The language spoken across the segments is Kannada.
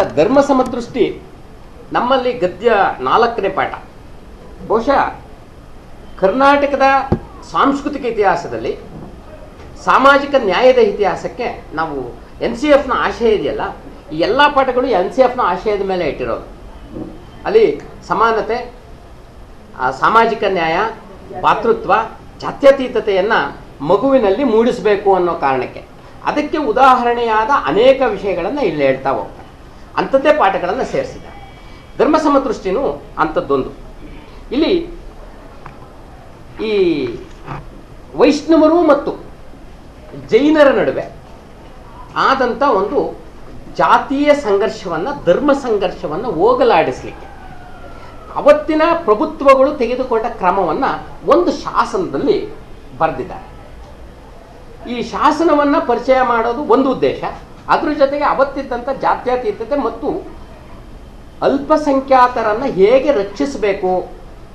ಸರ್ ಧರ್ಮ ಸಮದೃಷ್ಟಿ ನಮ್ಮಲ್ಲಿ ಗದ್ಯ ನಾಲ್ಕನೇ ಪಾಠ. ಬಹುಶಃ ಕರ್ನಾಟಕದ ಸಾಂಸ್ಕೃತಿಕ ಇತಿಹಾಸದಲ್ಲಿ ಸಾಮಾಜಿಕ ನ್ಯಾಯದ ಇತಿಹಾಸಕ್ಕೆ ನಾವು ಎನ್ ಸಿ ಎಫ್ನ ಆಶಯ ಇದೆಯಲ್ಲ, ಈ ಎಲ್ಲ ಪಾಠಗಳು ಎನ್ ಸಿ ಎಫ್ನ ಆಶಯದ ಮೇಲೆ ಇಟ್ಟಿರೋದು. ಅಲ್ಲಿ ಸಮಾನತೆ ಸಾಮಾಜಿಕ ನ್ಯಾಯ, ಭಾತೃತ್ವ, ಜಾತ್ಯತೀತತೆಯನ್ನು ಮಗುವಿನಲ್ಲಿ ಮೂಡಿಸಬೇಕು ಅನ್ನೋ ಕಾರಣಕ್ಕೆ. ಅದಕ್ಕೆ ಉದಾಹರಣೆಯಾದ ಅನೇಕ ವಿಷಯಗಳನ್ನು ಇಲ್ಲಿ ಹೇಳ್ತಾ ಹೋಗ್ತಾರೆ ಅಂಥದ್ದೇ ಪಾಠಗಳನ್ನು ಸೇರಿಸಿದ ಧರ್ಮ ಸಮದೃಷ್ಟಿನೂ ಅಂಥದ್ದೊಂದು. ಇಲ್ಲಿ ಈ ವೈಷ್ಣವರು ಮತ್ತು ಜೈನರ ನಡುವೆ ಆದಂಥ ಒಂದು ಜಾತೀಯ ಸಂಘರ್ಷವನ್ನು, ಧರ್ಮ ಸಂಘರ್ಷವನ್ನು ಹೋಗಲಾಡಿಸಲಿಕ್ಕೆ ಅವತ್ತಿನ ಪ್ರಭುತ್ವಗಳು ತೆಗೆದುಕೊಂಡ ಕ್ರಮವನ್ನು ಒಂದು ಶಾಸನದಲ್ಲಿ ಬರೆದಿದ್ದಾರೆ. ಈ ಶಾಸನವನ್ನು ಪರಿಚಯ ಮಾಡೋದು ಒಂದು ಉದ್ದೇಶ. ಅದ್ರ ಜೊತೆಗೆ ಅವತ್ತಿದ್ದಂಥ ಜಾತ್ಯತೀತತೆ ಮತ್ತು ಅಲ್ಪಸಂಖ್ಯಾತರನ್ನು ಹೇಗೆ ರಕ್ಷಿಸಬೇಕು,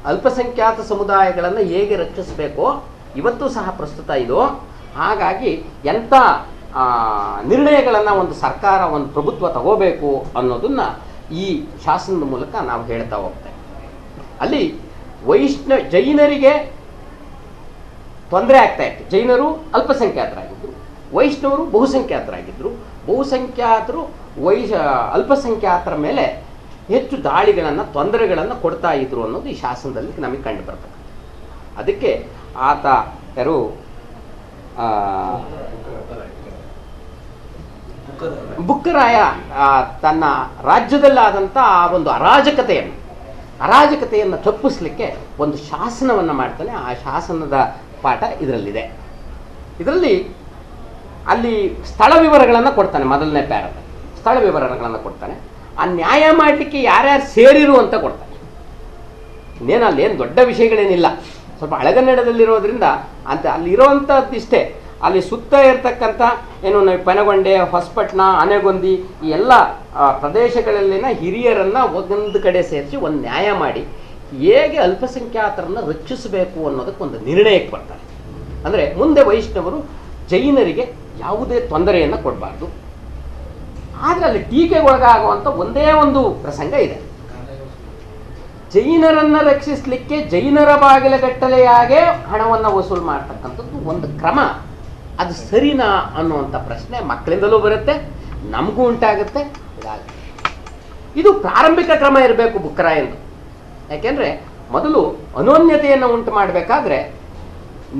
ಅಲ್ಪಸಂಖ್ಯಾತ ಸಮುದಾಯಗಳನ್ನು ಹೇಗೆ ರಕ್ಷಿಸಬೇಕು ಇವತ್ತು ಸಹ ಪ್ರಸ್ತುತ ಇದು. ಹಾಗಾಗಿ ಎಂಥ ನಿರ್ಣಯಗಳನ್ನು ಒಂದು ಸರ್ಕಾರ, ಒಂದು ಪ್ರಭುತ್ವ ತಗೋಬೇಕು ಅನ್ನೋದನ್ನ ಈ ಶಾಸನದ ಮೂಲಕ ನಾವು ಹೇಳ್ತಾ ಹೋಗ್ತೇವೆ. ಅಲ್ಲಿ ವೈಷ್ಣ ಜೈನರಿಗೆ ತೊಂದರೆ ಆಗ್ತಾ ಇತ್ತು. ಜೈನರು ಅಲ್ಪಸಂಖ್ಯಾತರಾಗಿದ್ದರು ವೈಷ್ಣವರು ಬಹುಸಂಖ್ಯಾತರಾಗಿದ್ದರು ಬಹುಸಂಖ್ಯಾತರು ವೈಶ, ಅಲ್ಪಸಂಖ್ಯಾತರ ಮೇಲೆ ಹೆಚ್ಚು ದಾಳಿಗಳನ್ನು, ತೊಂದರೆಗಳನ್ನು ಕೊಡ್ತಾ ಇದ್ರು ಅನ್ನೋದು ಈ ಶಾಸನದಲ್ಲಿ ನಮಗೆ ಕಂಡು ಬರ್ತಕ್ಕಂಥ ಅದಕ್ಕೆ ಆತ ಯಾರು? ಬುಕ್ಕರಾಯ ತನ್ನ ರಾಜ್ಯದಲ್ಲಾದಂಥ ಆ ಒಂದು ಅರಾಜಕತೆಯನ್ನು ಅರಾಜಕತೆಯನ್ನು ತಪ್ಪಿಸ್ಲಿಕ್ಕೆ ಒಂದು ಶಾಸನವನ್ನು ಮಾಡ್ತಾನೆ. ಆ ಶಾಸನದ ಪಾಠ ಇದರಲ್ಲಿದೆ. ಇದರಲ್ಲಿ ಅಲ್ಲಿ ಸ್ಥಳ ವಿವರಗಳನ್ನು ಕೊಡ್ತಾನೆ ಮೊದಲನೇ ಪ್ಯಾರದ ಸ್ಥಳ ವಿವರಗಳನ್ನು ಕೊಡ್ತಾನೆ. ಆ ನ್ಯಾಯ ಮಾಡಲಿಕ್ಕೆ ಯಾರ್ಯಾರು ಸೇರಿರು ಅಂತ ಕೊಡ್ತಾನೆ. ಇನ್ನೇನು ಅಲ್ಲಿ ಏನು ದೊಡ್ಡ ವಿಷಯಗಳೇನಿಲ್ಲ. ಸ್ವಲ್ಪ ಹಳಗನ್ನಡದಲ್ಲಿರೋದ್ರಿಂದ ಅಂತ ಅಲ್ಲಿರೋವಂಥದ್ದಿಷ್ಟೇ ಅಲ್ಲಿ ಸುತ್ತ ಇರತಕ್ಕಂಥ ಏನು ನಾವು ಪೆನಗೊಂಡೆ ಹೊಸಪಟ್ನ ಆನೆಗೊಂದಿ ಈ ಎಲ್ಲ ಪ್ರದೇಶಗಳಲ್ಲಿನ ಹಿರಿಯರನ್ನು ಒಂದೊಂದು ಕಡೆ ಸೇರಿಸಿ ಒಂದು ನ್ಯಾಯ ಮಾಡಿ ಹೇಗೆ ಅಲ್ಪಸಂಖ್ಯಾತರನ್ನು ರಕ್ಷಿಸಬೇಕು ಅನ್ನೋದಕ್ಕೆ ಒಂದು ನಿರ್ಣಯಕ್ಕೆ ಬರ್ತಾರೆ. ಅಂದರೆ ಮುಂದೆ ವೈಷ್ಣವರು ಜೈನರಿಗೆ ಯಾವುದೇ ತೊಂದರೆಯನ್ನು ಕೊಡಬಾರ್ದು. ಆದರೆ ಅಲ್ಲಿ ಟೀಕೆಗೊಳಗಾಗುವಂಥ ಒಂದೇ ಒಂದು ಪ್ರಸಂಗ ಇದೆ. ಜೈನರನ್ನು ರಕ್ಷಿಸಲಿಕ್ಕೆ ಜೈನರ ಬಾಗಿಲಗಟ್ಟಲೆಯಾಗೆ ಹಣವನ್ನು ವಸೂಲು ಮಾಡ್ತಕ್ಕಂಥದ್ದು ಒಂದು ಕ್ರಮ. ಅದು ಸರಿನಾ ಅನ್ನುವಂಥ ಪ್ರಶ್ನೆ ಮಕ್ಕಳಿಂದಲೂ ಬರುತ್ತೆ, ನಮಗೂ ಉಂಟಾಗುತ್ತೆ. ಇದು ಪ್ರಾರಂಭಿಕ ಕ್ರಮ ಇರಬೇಕು ಬುಕ್ಕರಾಯಂದು. ಯಾಕೆಂದರೆ ಮೊದಲು ಅನೋನ್ಯತೆಯನ್ನು ಉಂಟು ಮಾಡಬೇಕಾದ್ರೆ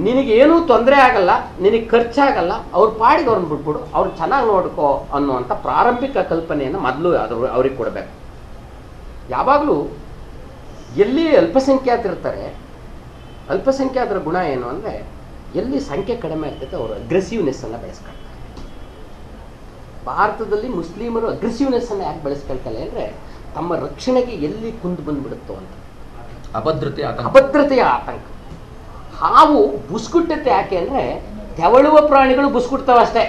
ನಿನಗೇನೂ ತೊಂದರೆ ಆಗಲ್ಲ ನಿನಗೆ ಖರ್ಚಾಗಲ್ಲ ಅವ್ರ ಪಾಡಿಗೆ ಅವ್ರನ್ನ ಬಿಟ್ಬಿಡು ಅವ್ರು ಚೆನ್ನಾಗಿ ನೋಡ್ಕೋ ಅನ್ನುವಂಥ ಪ್ರಾರಂಭಿಕ ಕಲ್ಪನೆಯನ್ನು ಮೊದಲು ಅದು ಅವ್ರಿಗೆ ಕೊಡಬೇಕು. ಯಾವಾಗಲೂ ಎಲ್ಲಿ ಅಲ್ಪಸಂಖ್ಯಾತರಿರ್ತಾರೆ ಅಲ್ಪಸಂಖ್ಯಾತರ ಗುಣ ಏನು ಅಂದರೆ ಎಲ್ಲಿ ಸಂಖ್ಯೆ ಕಡಿಮೆ ಆಗ್ತೈತೆ ಅವರು ಅಗ್ರೆಸಿವ್ನೆಸ್ಸನ್ನು ಬೆಳೆಸ್ಕೊಳ್ತಾರೆ. ಭಾರತದಲ್ಲಿ ಮುಸ್ಲಿಮರು ಅಗ್ರೆಸಿವ್ನೆಸ್ಸನ್ನು ಯಾಕೆ ಬೆಳೆಸ್ಕೊಳ್ತಾರೆ ಅಂದರೆ ತಮ್ಮ ರಕ್ಷಣೆಗೆ ಎಲ್ಲಿ ಕುಂದು ಬಂದ್ಬಿಡುತ್ತೋ ಅಂತ. ಅಭದ್ರತೆ ಆತಂಕ. ಅಭದ್ರತೆಯ ಆತಂಕ. ಹಾವು ಬುಸ್ಕುಟ್ಟತ್ತೆ ಯಾಕೆ ಅಂದರೆ ತೆವಳುವ ಪ್ರಾಣಿಗಳು ಬುಸ್ಕುಡ್ತಾವ ಅಷ್ಟೇ.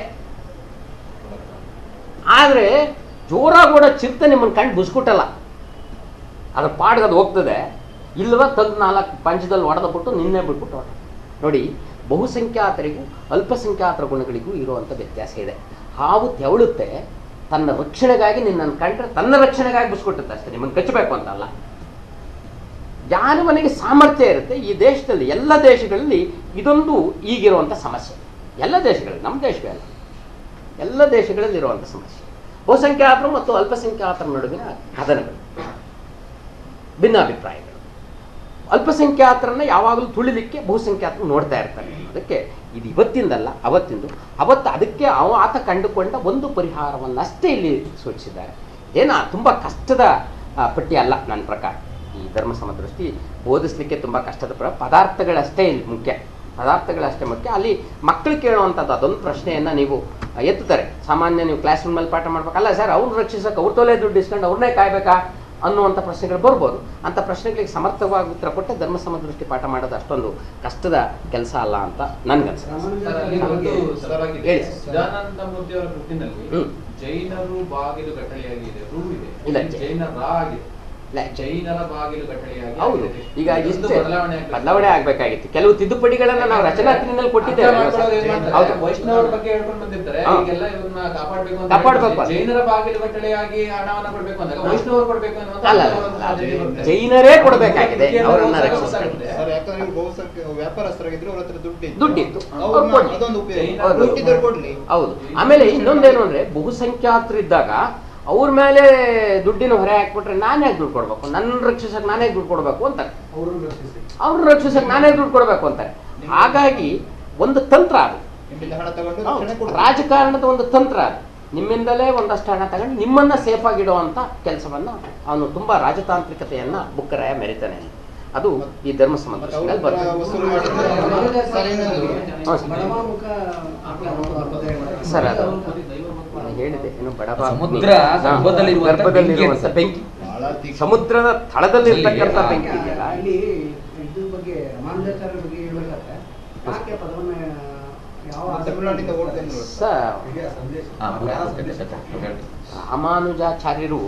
ಆದರೆ ಜೋರಾಗಿ ಓಡೋ ಚಿರತೆ ನಿಮ್ಮನ್ನು ಕಂಡು ಬುಸ್ಕುಟ್ಟಲ್ಲ. ಅದ್ರ ಪಾಡ್ಗದ್ ಹೋಗ್ತದೆ. ಇಲ್ವ ತಂದು ನಾಲ್ಕು ಪಂಚದಲ್ಲಿ ಹೊಡೆದ್ಬಿಟ್ಟು ನಿನ್ನೆ ಬಿಟ್ಬಿಟ್ಟು. ನೋಡಿ, ಬಹುಸಂಖ್ಯಾತರಿಗೂ ಅಲ್ಪಸಂಖ್ಯಾತರ ಗುಣಗಳಿಗೂ ಇರುವಂಥ ವ್ಯತ್ಯಾಸ ಇದೆ. ಹಾವು ತೆವಳುತ್ತೆ, ತನ್ನ ರಕ್ಷಣೆಗಾಗಿ ನಿನ್ನನ್ನು ಕಂಡ್ರೆ ತನ್ನ ರಕ್ಷಣೆಗಾಗಿ ಬುಸ್ಕೊಟ್ಟುತ್ತೆ ಅಷ್ಟೇ. ನಿಮ್ಮನ್ನು ಕಚ್ಚಬೇಕು ಅಂತ ಅಲ್ಲ ಯಾರವನಿಗೆ ಸಾಮರ್ಥ್ಯ ಇರುತ್ತೆ? ಈ ದೇಶದಲ್ಲಿ, ಎಲ್ಲ ದೇಶಗಳಲ್ಲಿ ಇದೊಂದು ಈಗಿರುವಂಥ ಸಮಸ್ಯೆ. ಎಲ್ಲ ದೇಶಗಳಲ್ಲಿ, ನಮ್ಮ ದೇಶಗಳಲ್ಲ ಎಲ್ಲ ದೇಶಗಳಲ್ಲಿ ಇರುವಂಥ ಸಮಸ್ಯೆ. ಬಹುಸಂಖ್ಯಾತರು ಮತ್ತು ಅಲ್ಪಸಂಖ್ಯಾತರ ನಡುವಿನ ಕದನಗಳು, ಭಿನ್ನಾಭಿಪ್ರಾಯಗಳು. ಅಲ್ಪಸಂಖ್ಯಾತರನ್ನ ಯಾವಾಗಲೂ ತುಳಿಲಿಕ್ಕೆ ಬಹುಸಂಖ್ಯಾತರು ನೋಡ್ತಾ ಇರ್ತಾರೆ. ಅದಕ್ಕೆ ಇದು ಇವತ್ತಿಂದಲ್ಲ, ಅವತ್ತಿಂದು. ಅವತ್ತು ಅದಕ್ಕೆ ಅವ ಆತ ಕಂಡುಕೊಂಡ ಒಂದು ಪರಿಹಾರವನ್ನಷ್ಟೇ ಇಲ್ಲಿ ಸೂಚಿಸಿದ್ದಾರೆ. ಏನ, ತುಂಬ ಕಷ್ಟದ ಪಟ್ಟಿ ಅಲ್ಲ ನನ್ನ ಪ್ರಕಾರ. ಈ ಧರ್ಮ ಸಮದೃಷ್ಟಿ ಓದಿಸ್ಲಿಕ್ಕೆ ತುಂಬ ಕಷ್ಟದ ಪ್ರ ಪದಾರ್ಥಗಳಷ್ಟೇ ಇಲ್ಲಿ ಮುಖ್ಯ. ಪದಾರ್ಥಗಳಷ್ಟೇ ಮುಖ್ಯ. ಅಲ್ಲಿ ಮಕ್ಕಳು ಕೇಳುವಂಥದ್ದು ಅದೊಂದು ಪ್ರಶ್ನೆಯನ್ನು ನೀವು ಎತ್ತುತ್ತಾರೆ. ಸಾಮಾನ್ಯ ನೀವು ಕ್ಲಾಸ್ ರೂಮಲ್ಲಿ ಪಾಠ ಮಾಡ್ಬೇಕಲ್ಲ ಸರ್ ಅವ್ರು ರಕ್ಷಿಸೋಕೆ ಅವ್ರ ತೊಲೆ ದುಡ್ಡು ಇಸ್ಕೊಂಡು ಅವ್ರನ್ನೇ ಕಾಯ್ಬೇಕಾ? ಅನ್ನುವಂಥ ಪ್ರಶ್ನೆಗಳು ಬರ್ಬೋದು. ಅಂಥ ಪ್ರಶ್ನೆಗಳಿಗೆ ಸಮರ್ಥವಾಗಿ ಉತ್ತರ ಕೊಟ್ಟೆ ಧರ್ಮ ಸಮದೃಷ್ಟಿ ಪಾಠ ಮಾಡೋದು ಅಷ್ಟೊಂದು ಕಷ್ಟದ ಕೆಲಸ ಅಲ್ಲ ಅಂತ ನನ್ಗನ್ಸುತ್ತೆ. ಜೈನರು ಬಾಗಿಲು ಗಟ್ಟಲೆಯಾಗಿದೆ ಜೈನರ ಬಾಗಿಲು ಕಟ್ಟಳೆಯಾಗಿ ಹೌದು. ಈಗ ಇಷ್ಟು ಬದಲಾವಣೆ ಆಗ್ಬೇಕು. ಬದಲಾವಣೆ ಆಗ್ಬೇಕಾಗಿತ್ತು. ಕೆಲವು ತಿದ್ದುಪಡಿಗಳನ್ನ ನಾವು ರಚನಾತ್ಮಕದಲ್ಲಿ ಕೊಟ್ಟಿದ್ದೇವೆ? ಹೌದು. ವೈಷ್ಣವರ ಬಗ್ಗೆ ಹೇಳ್ಕೊಂಡು ಬಂದಿದ್ದಾರೆ. ಈಗೆಲ್ಲ ಇವ್ರನ್ನ ಕಾಪಾಡ್ಬೇಕು ಅಂತ ಕಾಪಾಡ್ಬೇಕು ಜೈನರ ಬಾಗಿಲು ಕಟ್ಟಳೆಯಾಗಿ ಹಣವನ್ನ ಕೊಡಬೇಕು ಅಂದಾಗ ವೈಷ್ಣವರು ಕೊಡಬೇಕು ಅನ್ನುವಂತ. ಜೈನರೇ ಕೊಡ್ಬೇಕಾಗಿದೆ. ಅವರನ್ನ ರಕ್ಷಿಸ್ತಾರೆ ಸರ್ ಯಾಕಂದ್ರೆ ಬಹುಸಂಖ್ಯೆ ವ್ಯಾಪಾರಸ್ಥರಾಗಿದ್ರು ಅವ್ರ ಹತ್ರ ದುಡ್ಡಿತ್ತು. ದುಡ್ಡಿತ್ತು. ಕೊಡ್ಲಿ. ಅದೊಂದು ಕೊಡ್ಲಿ. ಹೌದು. ಆಮೇಲೆ ಇನ್ನೊಂದೇನು ಅಂದ್ರೆ ಬಹುಸಂಖ್ಯಾತರು ಇದ್ದಾಗ ಅವ್ರ ಮೇಲೆ ದುಡ್ಡಿನ ಹೊರೆ ಹಾಕ್ಬಿಟ್ರೆ ನಾನೇ ದುಡ್ಡು ಕೊಡ್ಬೇಕು? ನನ್ನ ರಕ್ಷಿಸಕ್ ನಾನೇ ದುಡ್ಡು ಕೊಡ್ಬೇಕು ಅಂತಾರೆ. ಅವ್ರನ್ನ ರಕ್ಷಿಸಕ್ ನಾನೇ ದುಡ್ಡು ಕೊಡ್ಬೇಕು ಅಂತಾರೆ. ಹಾಗಾಗಿ ಒಂದು ತಂತ್ರ ಅದು. ನಿಮ್ಮಿಂದ ಹಣ ತಗೊಂಡು ರಕ್ಷಣೆ ಕೊಡ್ತಾರೆ. ರಾಜಕಾರಣದ ಒಂದು ತಂತ್ರ ಅದು. ನಿಮ್ಮಿಂದಲೇ ಒಂದಷ್ಟು ಹಣ ತಗೊಂಡು ನಿಮ್ಮನ್ನ ಸೇಫ್ ಆಗಿಡುವಂತ ಕೆಲಸವನ್ನ ಅವನು ತುಂಬಾ ರಾಜತಾಂತ್ರಿಕತೆಯನ್ನ ಬುಕ್ಕರಾಯ ಮೆರಿತಾನೆ. ಅದು ಈ ಧರ್ಮ ಸಂಬಂಧ ಅವ್ರ ಸರ್ ಅದು. ಹೇಳಿದೆ. ಏನು ಬಡಬ ಸಮುದ್ರ ಗರ್ಭದಲ್ಲಿರುವಂತ ಬೆಂಕಿ. ಸಮುದ್ರದ ತಳದಲ್ಲಿರ್ತಕ್ಕಂಥ ಬೆಂಕಿ ಇದೆಯಲ್ಲ? ಇಲ್ಲಿ ಇದ್ರ ಬಗ್ಗೆ ರಾಮಾನುಜಾಚಾರ್ಯ ಬಗ್ಗೆ ಹೇಳ್ಬೇಕಾದ್ರೆ ಯಾಕೆ ಪದವನ್ನ. ರಾಮಾನುಜಾಚಾರ್ಯರು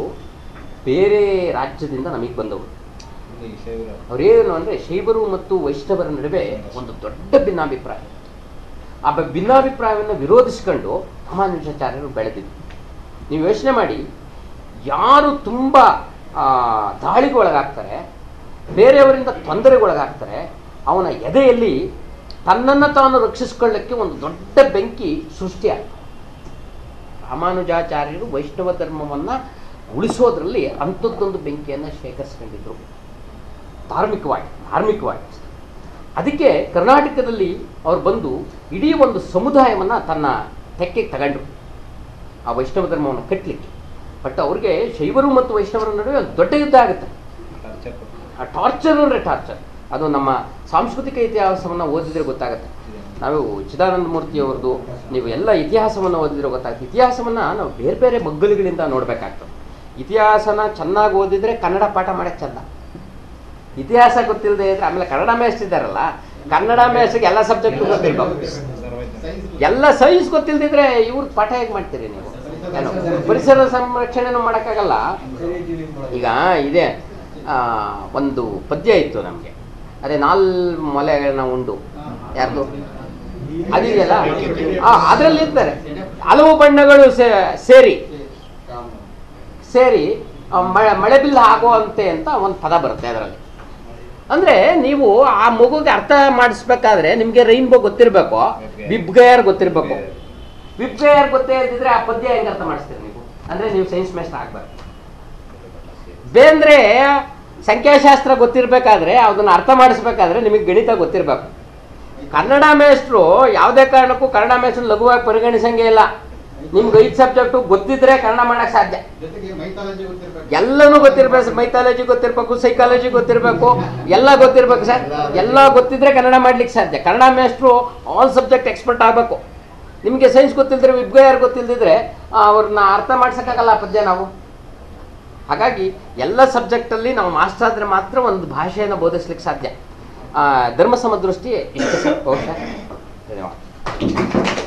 ಬೇರೆ ರಾಜ್ಯದಿಂದ ನಮಗೆ ಬಂದವರು. ಅವರೇನೋ ಅಂದ್ರೆ ಅವರೇನು ಅಂದರೆ ಶೈವರು ಮತ್ತು ವೈಷ್ಣವರ ನಡುವೆ ಒಂದು ದೊಡ್ಡ ಭಿನ್ನಾಭಿಪ್ರಾಯ. ಆ ಭಿನ್ನಾಭಿಪ್ರಾಯವನ್ನು ವಿರೋಧಿಸಿಕೊಂಡು ರಾಮಾನುಜಾಚಾರ್ಯರು ಬೆಳೆದಿದ್ರು. ನೀವು ಯೋಚನೆ ಮಾಡಿ ಯಾರು ತುಂಬ ಆ, ದಾಳಿಗೆ ಒಳಗಾಗ್ತಾರೆ ಬೇರೆಯವರಿಂದ ತೊಂದರೆಗೊಳಗಾಗ್ತಾರೆ ಅವನ ಎದೆಯಲ್ಲಿ ತನ್ನನ್ನು ತಾನು ರಕ್ಷಿಸಿಕೊಳ್ಳಕ್ಕೆ ಒಂದು ದೊಡ್ಡ ಬೆಂಕಿ ಸೃಷ್ಟಿಯಾಗ್ತದೆ. ರಾಮಾನುಜಾಚಾರ್ಯರು ವೈಷ್ಣವ ಧರ್ಮವನ್ನು ಉಳಿಸೋದ್ರಲ್ಲಿ ಅಂಥದ್ದೊಂದು ಬೆಂಕಿಯನ್ನು ಶೇಖರಿಸ್ಕೊಂಡಿದ್ರು. ಧಾರ್ಮಿಕವಾಗಿ ಧಾರ್ಮಿಕವಾಗಿ. ಅದಕ್ಕೆ ಕರ್ನಾಟಕದಲ್ಲಿ ಅವ್ರು ಬಂದು ಇಡೀ ಒಂದು ಸಮುದಾಯವನ್ನು ತನ್ನ ತೆಕ್ಕೆಗೆ ತಗೊಂಡ್ರು. ಆ ವೈಷ್ಣವ ಧರ್ಮವನ್ನು ಕಟ್ಟಲಿಕ್ಕೆ ಬಟ್ ಅವ್ರಿಗೆ ಶೈವರು ಮತ್ತು ವೈಷ್ಣವರ ನಡುವೆ ಒಂದು ದೊಡ್ಡ ಯುದ್ಧ ಆಗುತ್ತೆ. ಆ ಟಾರ್ಚರ್ ಅಂದರೆ ಟಾರ್ಚರ್ ಅದು ನಮ್ಮ ಸಾಂಸ್ಕೃತಿಕ ಇತಿಹಾಸವನ್ನು ಓದಿದ್ರೆ ಗೊತ್ತಾಗುತ್ತೆ. ನಾವು ಚಿದಾನಂದ ಮೂರ್ತಿಯವ್ರದ್ದು ನೀವು ಎಲ್ಲ ಇತಿಹಾಸವನ್ನು ಓದಿದ್ರೆ ಗೊತ್ತಾಗುತ್ತೆ. ಇತಿಹಾಸವನ್ನು ನಾವು ಬೇರೆ ಬೇರೆ ಮಗ್ಗಲುಗಳಿಂದ ನೋಡಬೇಕಾಗ್ತದೆ. ಇತಿಹಾಸನ ಚೆನ್ನಾಗಿ ಓದಿದ್ರೆ ಕನ್ನಡ ಪಾಠ ಮಾಡೋಕ್ಕೆ ಚಂದ. ಇತಿಹಾಸ ಗೊತ್ತಿಲ್ಲದೆ ಇದ್ರೆ ಆಮೇಲೆ ಕನ್ನಡ ಮೇಸ್ಟ್ ಇದ್ದಾರಲ್ಲ, ಕನ್ನಡ ಮೇಸ್ಟ್ಗೆ ಎಲ್ಲ ಸಬ್ಜೆಕ್ಟ್ ಗೊತ್ತಿರ್ಬೇಕು ಎಲ್ಲ ಸೈನ್ಸ್ ಗೊತ್ತಿಲ್ಲದಿದ್ರೆ ಇವ್ರ ಪಾಠ ಹೇಗೆ ಮಾಡ್ತೀರಿ ನೀವು? ಏನು, ಪರಿಸರ ಸಂರಕ್ಷಣೆನೂ ಮಾಡೋಕ್ಕಾಗಲ್ಲ? ಈಗ ಇದೆ ಒಂದು ಪದ್ಯ ಇತ್ತು ನಮಗೆ. ಅದೇ ನಾಲ್ ಮೊಲೆಗಳನ್ನ ಉಂಡು. ಯಾರ್ದು? ಅದಿದೆಯಲ್ಲ? ಅದರಲ್ಲಿ ಇರ್ತಾರೆ ಹಲವು ಬಣ್ಣಗಳು ಸೇರಿ. ಸೇರಿ ಮಳೆ ಮಳೆ ಬಿಲ್ ಆಗುವಂತೆ ಅಂತ ಒಂದು ಪದ ಬರುತ್ತೆ ಅದರಲ್ಲಿ. ಅಂದ್ರೆ ನೀವು ಆ ಮಗುಗೆ ಅರ್ಥ ಮಾಡಿಸ್ಬೇಕಾದ್ರೆ ನಿಮ್ಗೆ ರೈನ್ಬೋ ಗೊತ್ತಿರ್ಬೇಕು ಬಿಬ್ಗಯರ್ ಗೊತ್ತಿರ್ಬೇಕು. ಬಿಬ್ಗಯರ್ ಗೊತ್ತೇ ಇಲ್ದಿದ್ರೆ ಆ ಪದ್ಯ ಹೆಂಗೆ ಅರ್ಥ ಮಾಡಿಸ್ತೀರಿ ನೀವು? ಅಂದ್ರೆ ನೀವು ಸೈನ್ಸ್ ಮೇಸ್ಟ್ ಆಗ್ಬೇಕು. ಬೇಂದ್ರೆ ಸಂಖ್ಯಾಶಾಸ್ತ್ರ ಗೊತ್ತಿರ್ಬೇಕಾದ್ರೆ ಅದನ್ನ ಅರ್ಥ ಮಾಡಿಸ್ಬೇಕಾದ್ರೆ ನಿಮಗೆ ಗಣಿತ ಗೊತ್ತಿರ್ಬೇಕು. ಕನ್ನಡ ಮೇಸ್ಟ್ರು ಯಾವುದೇ ಕಾರಣಕ್ಕೂ ಕನ್ನಡ ಮೇಷ್ಟ್ರು ಲಘುವಾಗಿ ಪರಿಗಣಿಸಂಗೆ ಇಲ್ಲ. ನಿಮ್ಗೆ ಐದು ಸಬ್ಜೆಕ್ಟು ಗೊತ್ತಿದ್ರೆ ಕನ್ನಡ ಮಾಡಕ್ ಸಾಧ್ಯ. ಎಲ್ಲನೂ ಗೊತ್ತಿರ್ಬೇಕು ಮೈಥಾಲಜಿ ಗೊತ್ತಿರಬೇಕು ಸೈಕಾಲಜಿ ಗೊತ್ತಿರಬೇಕು ಎಲ್ಲ ಗೊತ್ತಿರ್ಬೇಕು ಸರ್ ಎಲ್ಲ ಗೊತ್ತಿದ್ರೆ ಕನ್ನಡ ಮಾಡ್ಲಿಕ್ಕೆ ಸಾಧ್ಯ. ಕನ್ನಡ ಮೇಷ್ಟ್ರು ಆಲ್ ಸಬ್ಜೆಕ್ಟ್ ಎಕ್ಸ್ಪರ್ಟ್ ಆಗಬೇಕು. ನಿಮಗೆ ಸೈನ್ಸ್ ಗೊತ್ತಿಲ್ಲದ್ರೆ ವಿಬ್ಗ ಗೊತ್ತಿಲ್ದಿದ್ರೆ ಗೊತ್ತಿಲ್ಲದಿದ್ರೆ ಅವ್ರನ್ನ ಅರ್ಥ ಮಾಡ್ಸೋಕ್ಕಾಗಲ್ಲ ಪದ್ಯ ನಾವು. ಹಾಗಾಗಿ ಎಲ್ಲ ಸಬ್ಜೆಕ್ಟಲ್ಲಿ ನಾವು ಮಾಸ್ಟರ್ ಆದರೆ ಮಾತ್ರ ಒಂದು ಭಾಷೆಯನ್ನು ಬೋಧಿಸ್ಲಿಕ್ಕೆ ಸಾಧ್ಯ. ಆ, ಧರ್ಮ ಸಮದೃಷ್ಟಿ ಇಷ್ಟು ಸರ್ ಬಹುಶಃ? ಧನ್ಯವಾದ.